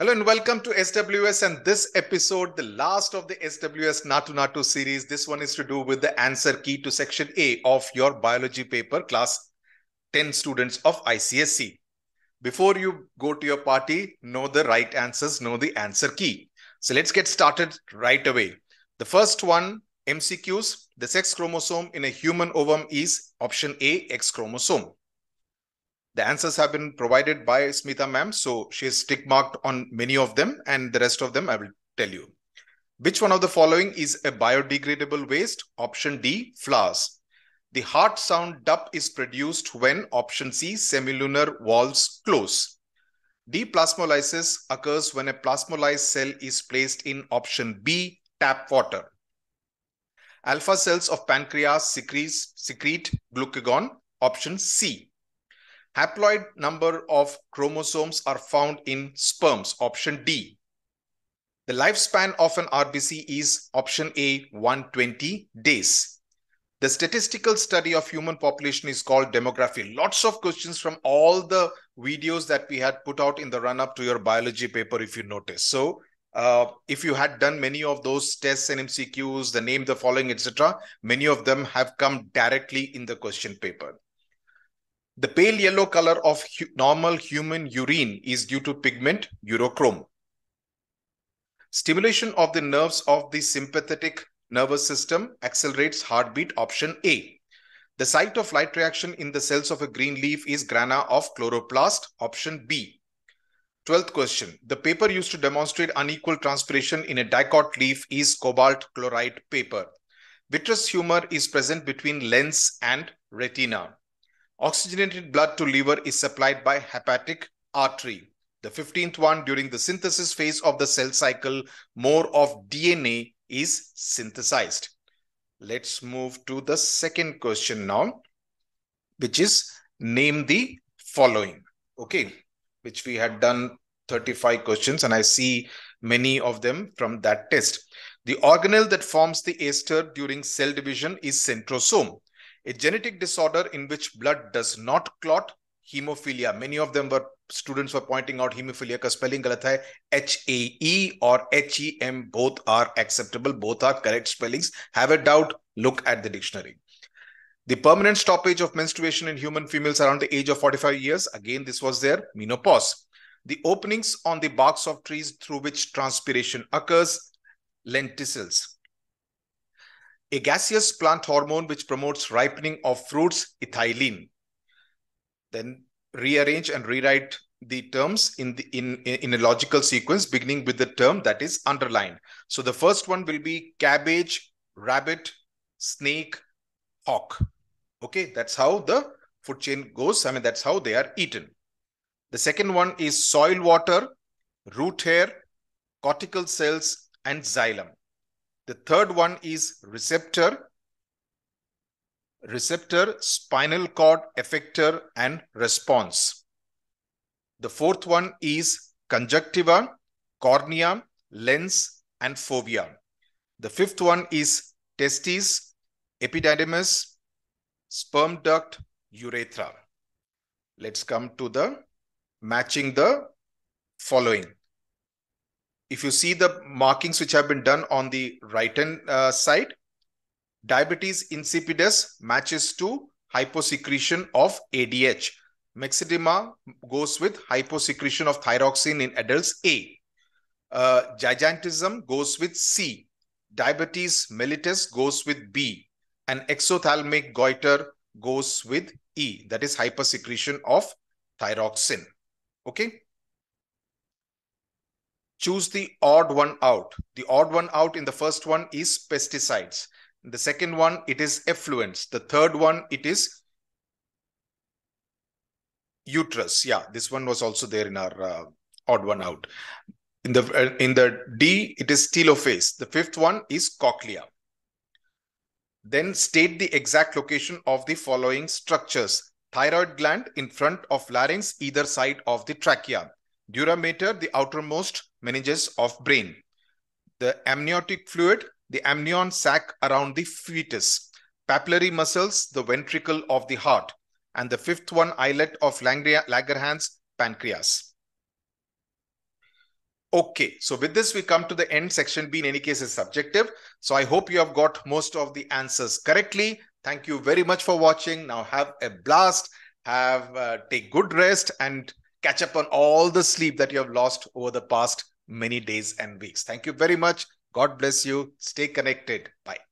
Hello and welcome to SWS and this episode, the last of the SWS Natu Natu series. This one is to do with the answer key to section A of your biology paper, class 10 students of ICSE. Before you go to your party, know the right answers, know the answer key. So let's get started right away. The first one, MCQs, the sex chromosome in a human ovum is option A, X chromosome. The answers have been provided by Smita ma'am. So she is tick marked on many of them and the rest of them I will tell you. Which one of the following is a biodegradable waste? Option D, flowers. The heart sound dup is produced when option C, semilunar valves close. Deplasmolysis occurs when a plasmolysed cell is placed in option B, tap water. Alpha cells of pancreas secrete, secrete glucagon, option C. Haploid number of chromosomes are found in sperms, option D. The lifespan of an RBC is option A, 120 days. The statistical study of human population is called demography. Lots of questions from all the videos that we had put out in the run up to your biology paper, if you notice. So uh, if you had done many of those tests and MCQs, the name, the following, etc., many of them have come directly in the question paper. The pale yellow color of hu normal human urine is due to pigment urochrome. Stimulation of the nerves of the sympathetic nervous system accelerates heartbeat option A. The site of light reaction in the cells of a green leaf is grana of chloroplast option B. 12th question. The paper used to demonstrate unequal transpiration in a dicot leaf is cobalt chloride paper. Vitreous humor is present between lens and retina. Oxygenated blood to liver is supplied by hepatic artery. The 15th one, during the synthesis phase of the cell cycle, more of DNA is synthesized. Let's move to the second question now, which is name the following. Okay, which we had done 35 questions and I see many of them from that test. The organelle that forms the aster during cell division is centrosome a genetic disorder in which blood does not clot, hemophilia. Many of them were students were pointing out hemophilia ka spelling galat hai. H-A-E or H-E-M, both are acceptable. Both are correct spellings. Have a doubt, look at the dictionary. The permanent stoppage of menstruation in human females around the age of 45 years. Again, this was there, menopause. The openings on the barks of trees through which transpiration occurs, lenticels a gaseous plant hormone which promotes ripening of fruits, ethylene. Then rearrange and rewrite the terms in the in in a logical sequence beginning with the term that is underlined. So the first one will be cabbage, rabbit, snake, hawk. Okay, that's how the food chain goes. I mean, that's how they are eaten. The second one is soil water, root hair, cortical cells, and xylem. The third one is receptor, receptor, spinal cord, effector, and response. The fourth one is conjunctiva, cornea, lens, and fovea. The fifth one is testes, epididymis, sperm duct, urethra. Let's come to the matching the following if you see the markings which have been done on the right hand uh, side, diabetes insipidus matches to hyposecretion of ADH. Myxedema goes with hyposecretion of thyroxine in adults A. Uh, gigantism goes with C. Diabetes mellitus goes with B. And exophthalmic goiter goes with E. That is hypersecretion of thyroxine. Okay choose the odd one out. The odd one out in the first one is pesticides. In the second one, it is effluents. The third one, it is uterus. Yeah, this one was also there in our uh, odd one out. In the uh, in the D, it is telophase. The fifth one is cochlea. Then state the exact location of the following structures. Thyroid gland in front of larynx, either side of the trachea. Dura mater, the outermost meninges of brain. The amniotic fluid, the amnion sac around the fetus. Papillary muscles, the ventricle of the heart. And the fifth one, islet of Langerhans pancreas. Okay, so with this, we come to the end. Section B, in any case, is subjective. So I hope you have got most of the answers correctly. Thank you very much for watching. Now have a blast, have uh, take good rest, and catch up on all the sleep that you have lost over the past many days and weeks. Thank you very much. God bless you. Stay connected. Bye.